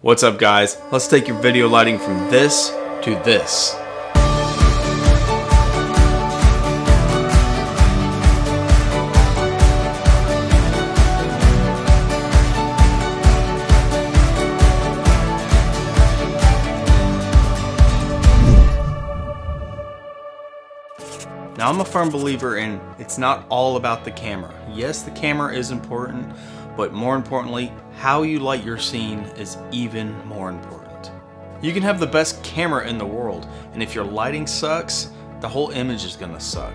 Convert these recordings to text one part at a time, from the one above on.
What's up guys? Let's take your video lighting from this to this. I'm a firm believer in it's not all about the camera. Yes, the camera is important, but more importantly, how you light your scene is even more important. You can have the best camera in the world, and if your lighting sucks, the whole image is gonna suck.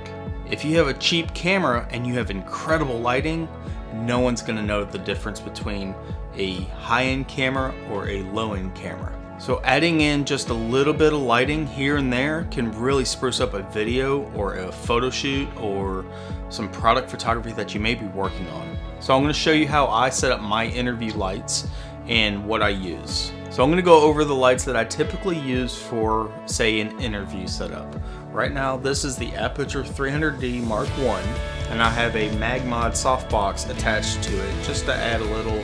If you have a cheap camera and you have incredible lighting, no one's gonna know the difference between a high-end camera or a low-end camera. So adding in just a little bit of lighting here and there can really spruce up a video or a photo shoot or some product photography that you may be working on. So I'm gonna show you how I set up my interview lights and what I use. So I'm gonna go over the lights that I typically use for, say, an interview setup. Right now, this is the Aputure 300D Mark I, and I have a Magmod softbox attached to it just to add a little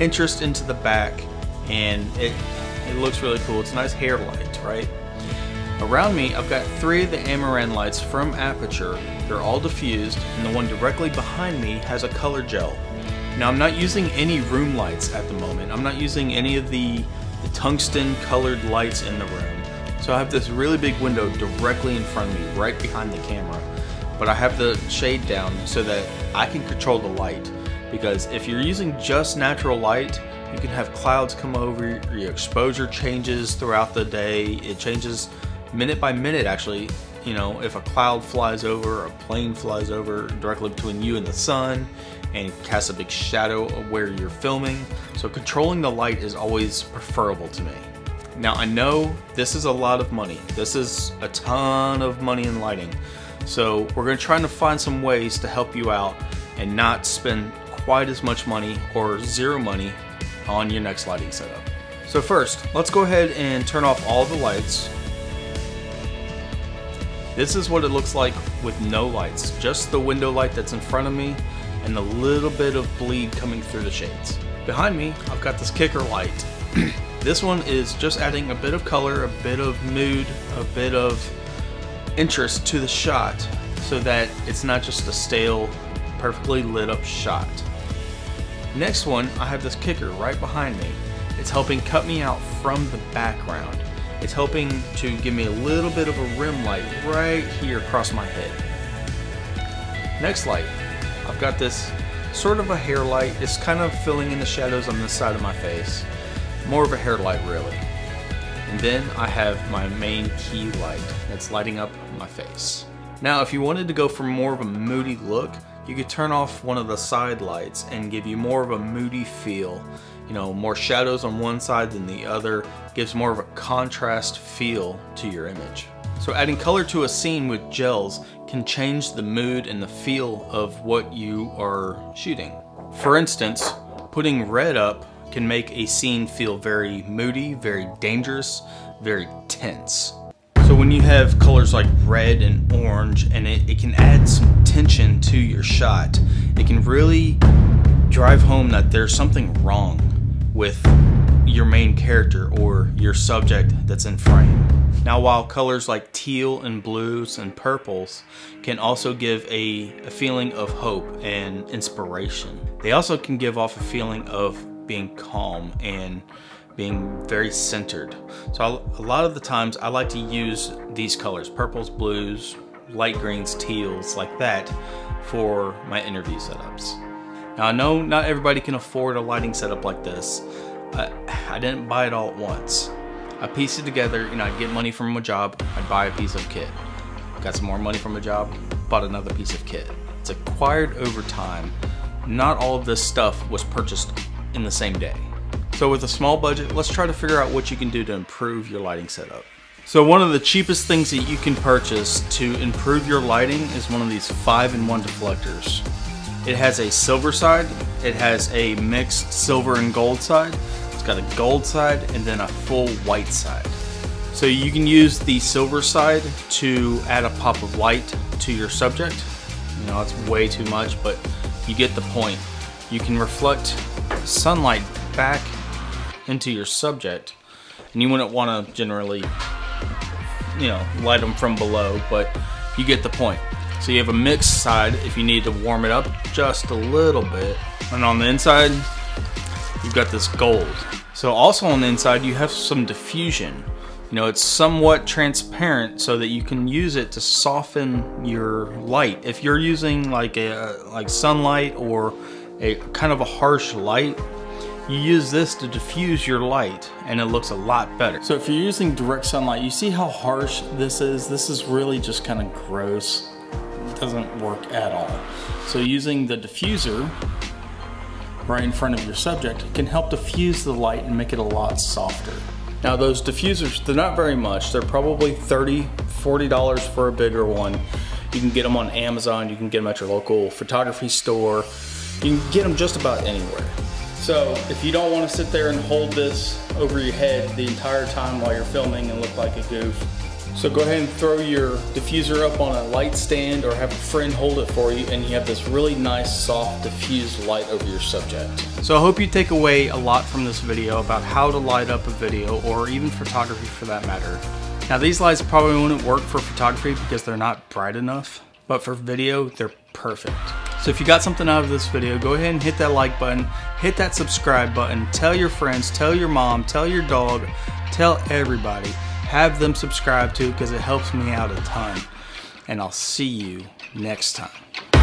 interest into the back, and it it looks really cool. It's a nice hair light, right? Around me, I've got three of the Amaran lights from Aputure. They're all diffused, and the one directly behind me has a color gel. Now, I'm not using any room lights at the moment. I'm not using any of the, the tungsten colored lights in the room. So I have this really big window directly in front of me, right behind the camera. But I have the shade down so that I can control the light. Because if you're using just natural light, you can have clouds come over, your exposure changes throughout the day. It changes minute by minute actually. You know, if a cloud flies over, a plane flies over directly between you and the sun and casts a big shadow of where you're filming. So controlling the light is always preferable to me. Now I know this is a lot of money. This is a ton of money in lighting. So we're gonna try to find some ways to help you out and not spend quite as much money or zero money on your next lighting setup. So first, let's go ahead and turn off all the lights. This is what it looks like with no lights, just the window light that's in front of me and a little bit of bleed coming through the shades. Behind me, I've got this kicker light. this one is just adding a bit of color, a bit of mood, a bit of interest to the shot so that it's not just a stale, perfectly lit up shot. Next one, I have this kicker right behind me. It's helping cut me out from the background. It's helping to give me a little bit of a rim light right here across my head. Next light, I've got this sort of a hair light. It's kind of filling in the shadows on this side of my face. More of a hair light really. And then I have my main key light that's lighting up my face. Now if you wanted to go for more of a moody look, you could turn off one of the side lights and give you more of a moody feel. You know, more shadows on one side than the other gives more of a contrast feel to your image. So adding color to a scene with gels can change the mood and the feel of what you are shooting. For instance, putting red up can make a scene feel very moody, very dangerous, very tense. So when you have colors like red and orange and it, it can add some tension to your shot, it can really drive home that there's something wrong with your main character or your subject that's in frame. Now while colors like teal and blues and purples can also give a, a feeling of hope and inspiration, they also can give off a feeling of being calm and being very centered. So a lot of the times I like to use these colors, purples, blues, light greens, teals, like that for my interview setups. Now I know not everybody can afford a lighting setup like this. I, I didn't buy it all at once. I pieced it together, you know, I'd get money from a job, I'd buy a piece of kit. Got some more money from a job, bought another piece of kit. It's acquired over time. Not all of this stuff was purchased in the same day. So with a small budget, let's try to figure out what you can do to improve your lighting setup. So one of the cheapest things that you can purchase to improve your lighting is one of these 5-in-1 deflectors. It has a silver side, it has a mixed silver and gold side, it's got a gold side and then a full white side. So you can use the silver side to add a pop of light to your subject. You know, it's way too much, but you get the point. You can reflect sunlight back into your subject. And you wouldn't want to generally, you know, light them from below, but you get the point. So you have a mixed side if you need to warm it up just a little bit. And on the inside, you've got this gold. So also on the inside, you have some diffusion. You know, it's somewhat transparent so that you can use it to soften your light. If you're using like a like sunlight or a kind of a harsh light, you use this to diffuse your light and it looks a lot better. So if you're using direct sunlight, you see how harsh this is? This is really just kind of gross. It doesn't work at all. So using the diffuser right in front of your subject can help diffuse the light and make it a lot softer. Now those diffusers, they're not very much. They're probably 30 $40 for a bigger one. You can get them on Amazon, you can get them at your local photography store. You can get them just about anywhere. So if you don't want to sit there and hold this over your head the entire time while you're filming and look like a goof, so go ahead and throw your diffuser up on a light stand or have a friend hold it for you and you have this really nice soft diffused light over your subject. So I hope you take away a lot from this video about how to light up a video or even photography for that matter. Now these lights probably wouldn't work for photography because they're not bright enough, but for video they're perfect. So if you got something out of this video, go ahead and hit that like button, hit that subscribe button, tell your friends, tell your mom, tell your dog, tell everybody have them subscribe to because it helps me out a ton. And I'll see you next time.